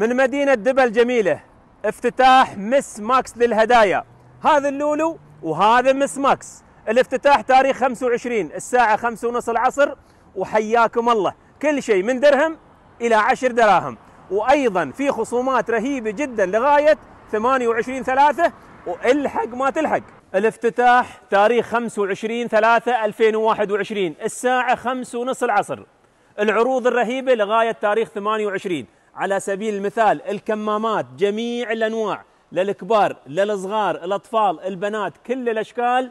من مدينة دبا الجميلة افتتاح مس ماكس للهدايا. هذا اللولو وهذا مس ماكس. الافتتاح تاريخ 25 الساعة 5 ونص العصر. وحياكم الله. كل شيء من درهم إلى 10 دراهم. وأيضا في خصومات رهيبة جدا لغاية 28 ثلاثة والحق ما تلحق. الافتتاح تاريخ 25 3 2021 الساعة 5 ونص العصر. العروض الرهيبة لغاية تاريخ 28 على سبيل المثال الكمامات جميع الأنواع للكبار للصغار الأطفال البنات كل الأشكال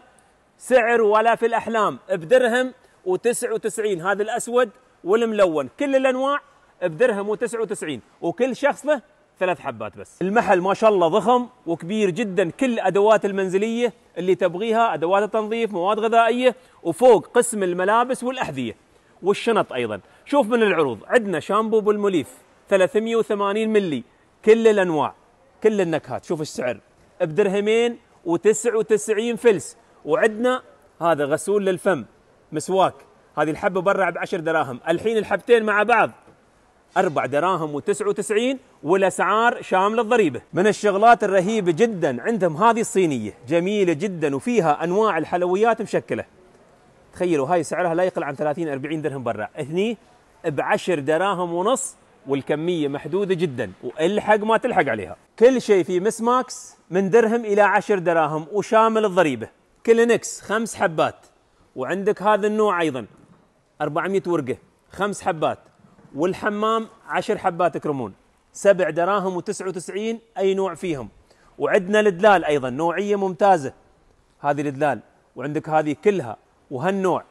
سعر ولا في الأحلام بدرهم و99 هذا الأسود والملون كل الأنواع بدرهم و99 وكل شخص له ثلاث حبات بس. المحل ما شاء الله ضخم وكبير جدا كل الادوات المنزلية اللي تبغيها أدوات التنظيف مواد غذائية وفوق قسم الملابس والأحذية والشنط أيضا. شوف من العروض عندنا شامبو بالموليف. 380 ملي كل الأنواع كل النكهات. شوف السعر. بدرهمين و99 فلس. وعندنا هذا غسول للفم مسواك. هذه الحبة برا ب 10 دراهم. الحين الحبتين مع بعض. أربع دراهم و99 والأسعار شاملة الضريبة. من الشغلات الرهيبة جدا عندهم هذه الصينية. جميلة جدا وفيها أنواع الحلويات مشكلة. تخيلوا هاي سعرها لا يقل عن 30 40 درهم برا. هني ب 10 دراهم ونص والكمية محدودة جدا والحق ما تلحق عليها. كل شيء في Mix Max من درهم إلى 10 دراهم وشامل الضريبة. كلينكس خمس حبات. وعندك هذا النوع أيضا 400 ورقة خمس حبات. والحمام عشر حبات تكرمون. سبع دراهم و99 أي نوع فيهم. وعندنا الدلال أيضا نوعية ممتازة. هذه الدلال وعندك هذه كلها وهالنوع.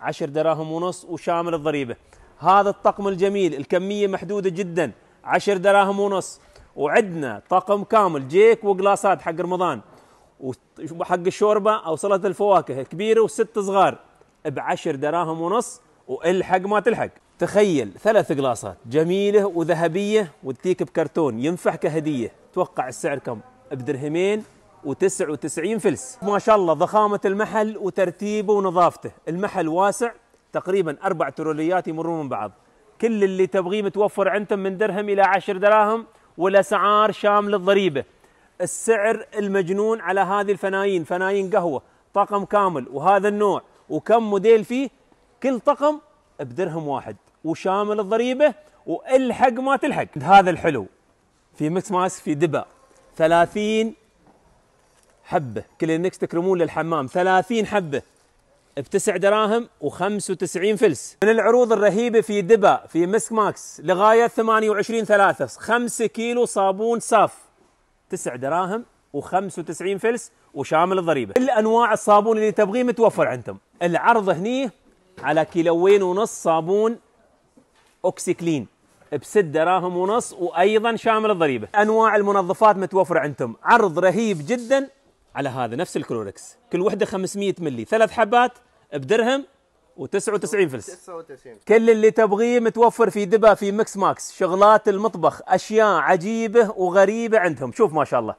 عشر دراهم ونص وشامل الضريبة. هذا الطقم الجميل الكمية محدودة جدا عشر دراهم ونص وعندنا طقم كامل جيك وقلاصات حق رمضان وحق الشوربة أو سلطة الفواكه كبيرة وست صغار بعشر دراهم ونص وإلحق ما تلحق. تخيل ثلاث قلاصات جميلة وذهبية وتجيك بكرتون ينفع كهدية. توقع السعر كم؟ بدرهمين و99 فلس. ما شاء الله ضخامة المحل وترتيبه ونظافته. المحل واسع تقريبا أربع تروليات يمرون من بعض. كل اللي تبغيه متوفر عندهم من درهم إلى عشر دراهم والأسعار شاملة الضريبة. السعر المجنون على هذه الفنايين. فنايين قهوة طقم كامل وهذا النوع. وكم موديل فيه؟ كل طقم بدرهم واحد. وشامل الضريبة والحق ما تلحق. هذا الحلو. في Mix Max في دبا. 30 حبة. كلينكس تكرمون للحمام. 30 حبة. بتسع دراهم و95 فلس. من العروض الرهيبة في دبا في Mix Max لغاية 28 ثلاثة 5 كيلو صابون صاف. 9 دراهم و95 فلس وشامل الضريبة. كل أنواع الصابون اللي تبغيه متوفر عندهم. العرض هني على كيلوين ونص صابون OxiClean بست دراهم ونص وأيضا شامل الضريبة. أنواع المنظفات متوفرة عندهم. عرض رهيب جدا على هذا نفس ال Clorox. كل وحدة 500 ملي ثلاث حبات بدرهم و99 فلس. 99 كل اللي تبغيه متوفر في دبا في Mix Max. شغلات المطبخ أشياء عجيبة وغريبة عندهم. شوف ما شاء الله.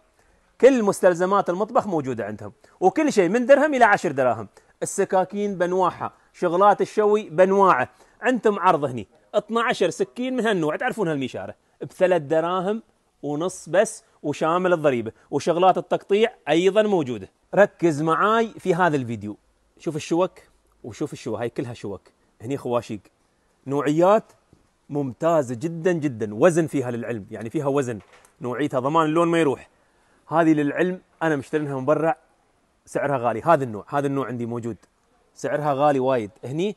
كل مستلزمات المطبخ موجودة عندهم. وكل شيء من درهم إلى 10 دراهم. السكاكين بانواعها شغلات الشوي بانواعه عندهم عرض هني. 12 سكين من هالنوع. تعرفون هالميشارة. بثلاث دراهم ونص بس وشامل الضريبة. وشغلات التقطيع أيضا موجودة. ركز معاي في هذا الفيديو. شوف الشوك وشوف الشوك هاي كلها شوك. هني خواشيق. نوعيات ممتازة جدا جدا وزن فيها للعلم يعني فيها وزن. نوعيتها ضمان اللون ما يروح. هذه للعلم أنا مشترينها من برا سعرها غالي. هذا النوع هذا النوع عندي موجود. سعرها غالي وايد. هني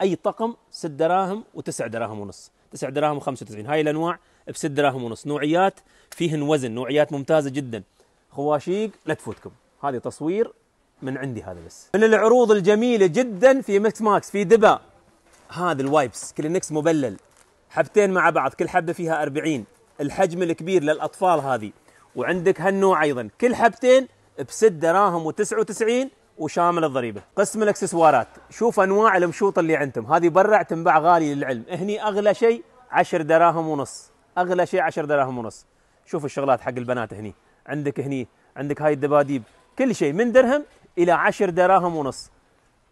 أي طقم 6 دراهم و9 دراهم ونص. 9 دراهم و95 هاي الأنواع ب 6 دراهم ونص. نوعيات فيهن وزن نوعيات ممتازة جدا. خواشيق لا تفوتكم. هذه تصوير من عندي هذا بس. من العروض الجميلة جدا في Mix Max في دبا. هذا ال wipes Kleenex مبلل. حبتين مع بعض كل حبة فيها 40 الحجم الكبير للأطفال هذه. وعندك هالنوع أيضا كل حبتين ب 6 دراهم و99 وشامل الضريبة. قسم الأكسسوارات. شوف أنواع المشوط اللي عندهم. هذه برع تنباع غالي للعلم. هني أغلى شيء 10 دراهم ونص. أغلى شيء 10 دراهم ونص. شوف الشغلات حق البنات هني. عندك هني عندك هاي الدباديب. كل شيء من درهم إلى 10 دراهم ونص.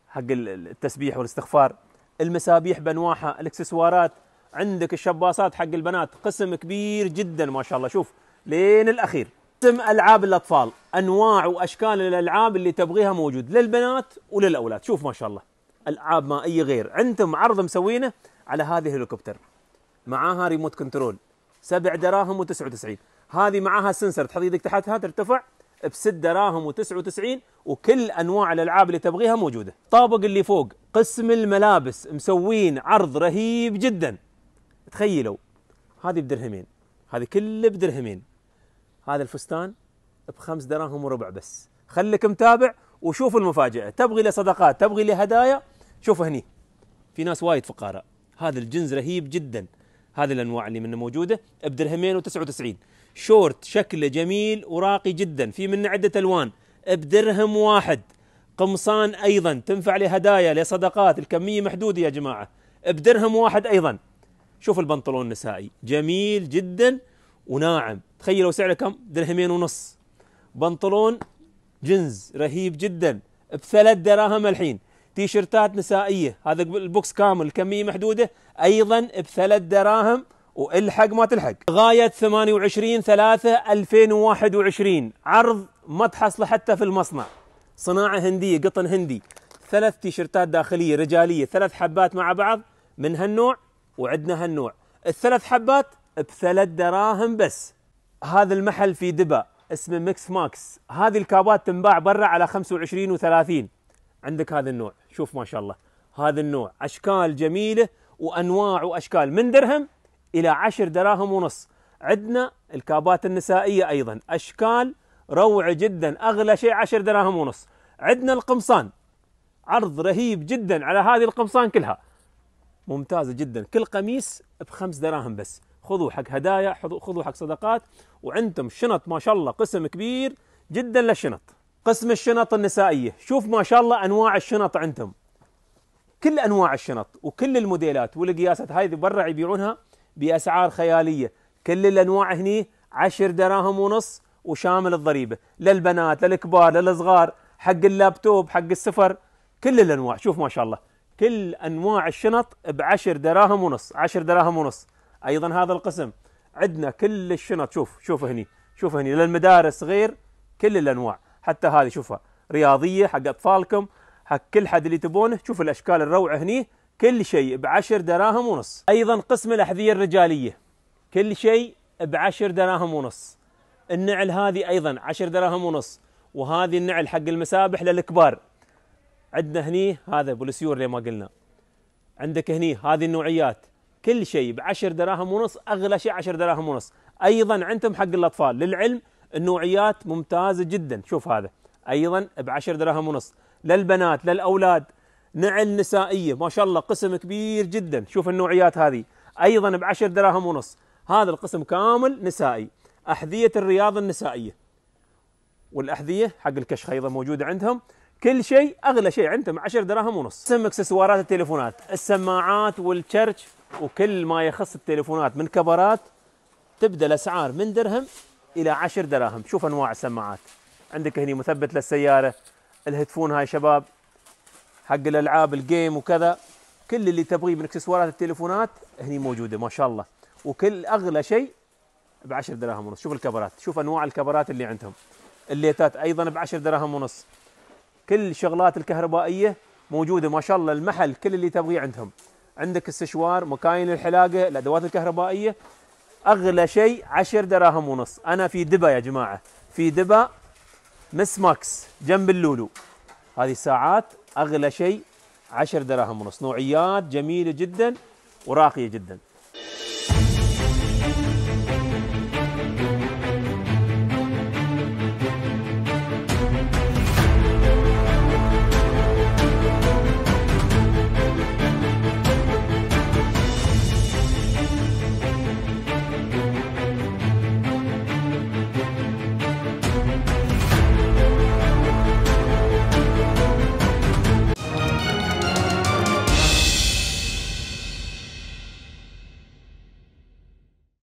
حق التسبيح والاستغفار. المسابيح بانواعها الإكسسوارات. عندك الشباصات حق البنات. قسم كبير جدا ما شاء الله. شوف لين الأخير. قسم ألعاب الأطفال. أنواع وأشكال الألعاب اللي تبغيها موجود. للبنات وللأولاد. شوف ما شاء الله. ألعاب مائيه غير. عندهم عرض مسوينه على هذه الهليكوبتر. معاها ريموت كنترول. سبع دراهم و99 هذه معاها سنسر. تحط يدك تحتها ترتفع. بست دراهم و99 وكل أنواع الألعاب اللي تبغيها موجودة. الطابق اللي فوق قسم الملابس مسوين عرض رهيب جدا. تخيلوا هذه بدرهمين هذه كله بدرهمين. هذا الفستان بخمس دراهم وربع بس. خليك متابع وشوف المفاجأة. تبغي له صدقات تبغي له هدايا شوف هني. في ناس وايد فقراء. هذا الجنز رهيب جدا. هذه الأنواع اللي منه موجودة بدرهمين و99 شورت شكله جميل وراقي جدا في منه عدة ألوان بدرهم واحد. قمصان أيضا تنفع لهدايا لصدقات الكمية محدودة يا جماعة. بدرهم واحد أيضا. شوف البنطلون النسائي. جميل جدا وناعم. تخيلوا سعره كم؟ درهمين ونص. بنطلون جنز رهيب جدا بثلاث دراهم الحين. تيشرتات نسائية. هذا ال box كامل الكميه محدودة. أيضا بثلاث دراهم والحق ما تلحق. غاية 28 3 2021 عرض ما تحصله حتى في المصنع. صناعة هندية قطن هندي. ثلاث تيشرتات داخلية رجالية ثلاث حبات مع بعض من هالنوع وعندنا هالنوع. الثلاث حبات بثلاث دراهم بس. هذا المحل في دبا اسمه Mix Max. هذه الكابات تنباع برا على 25 و30 عندك هذا النوع. شوف ما شاء الله. هذا النوع. أشكال جميلة وأنواع وأشكال. من درهم؟ إلى عشر دراهم ونص. عندنا الكابات النسائية أيضا. أشكال روعة جدا. أغلى شيء عشر دراهم ونص. عندنا القمصان. عرض رهيب جدا على هذه القمصان كلها. ممتازة جدا. كل قميص بخمس دراهم بس. خذوا حق هدايا خذوا حق صدقات. وعندهم شنط ما شاء الله قسم كبير جدا للشنط. قسم الشنط النسائية. شوف ما شاء الله أنواع الشنط عندهم. كل أنواع الشنط وكل الموديلات والقياسات هذه برا يبيعونها بأسعار خيالية. كل الأنواع هني عشر دراهم ونص وشامل الضريبة. للبنات للكبار للصغار حق اللابتوب حق السفر كل الأنواع. شوف ما شاء الله. كل أنواع الشنط بعشر دراهم ونص. عشر دراهم ونص. أيضا هذا القسم. عندنا كل الشنط. شوف شوف هني. شوف هني. للمدارس غير كل الأنواع. حتى هذه شوفها. رياضية حق أطفالكم حق كل حد اللي تبونه. شوف الأشكال الروعة هني. كل شيء بعشر دراهم ونص. أيضا قسم الأحذية الرجالية. كل شيء بعشر دراهم ونص. النعل هذه أيضا عشر دراهم ونص. وهذه النعل حق المسابح للكبار. عندنا هني هذا بولسيور زي ما قلنا. عندك هني هذه النوعيات. كل شيء بعشر دراهم ونص أغلى شيء عشر دراهم ونص. أيضا عندهم حق الأطفال. للعلم النوعيات ممتازة جدا. شوف هذا. أيضا بعشر دراهم ونص. للبنات للأولاد. نعل نسائية. ما شاء الله قسم كبير جدا. شوف النوعيات هذه. أيضا بعشر دراهم ونص. هذا القسم كامل نسائي. أحذية الرياضه النسائية. والأحذية حق الكشخ أيضا موجودة عندهم. كل شيء أغلى شيء عندهم 10 دراهم ونص. قسم إكسسوارات التليفونات. السماعات والشرش وكل ما يخص التليفونات من كفرات تبدأ الأسعار من درهم إلى 10 دراهم. شوف أنواع السماعات. عندك هني مثبت للسيارة. ال headphone هاي شباب. حق الألعاب ال game وكذا. كل اللي تبغيه من إكسسوارات التليفونات هني موجودة ما شاء الله. وكل أغلى شيء ب 10 دراهم ونص. شوف الكفرات شوف أنواع الكفرات اللي عندهم. الليتات أيضا ب 10 دراهم ونص. كل الشغلات الكهربائية موجودة ما شاء الله. المحل كل اللي تبغيه عندهم. عندك السشوار مكاين الحلاقة الأدوات الكهربائية. أغلى شيء 10 دراهم ونص. أنا في دبا يا جماعة. في دبا مس ماكس جنب اللولو. هذه الساعات أغلى شيء 10 دراهم ونص. نوعيات جميلة جدا وراقية جدا.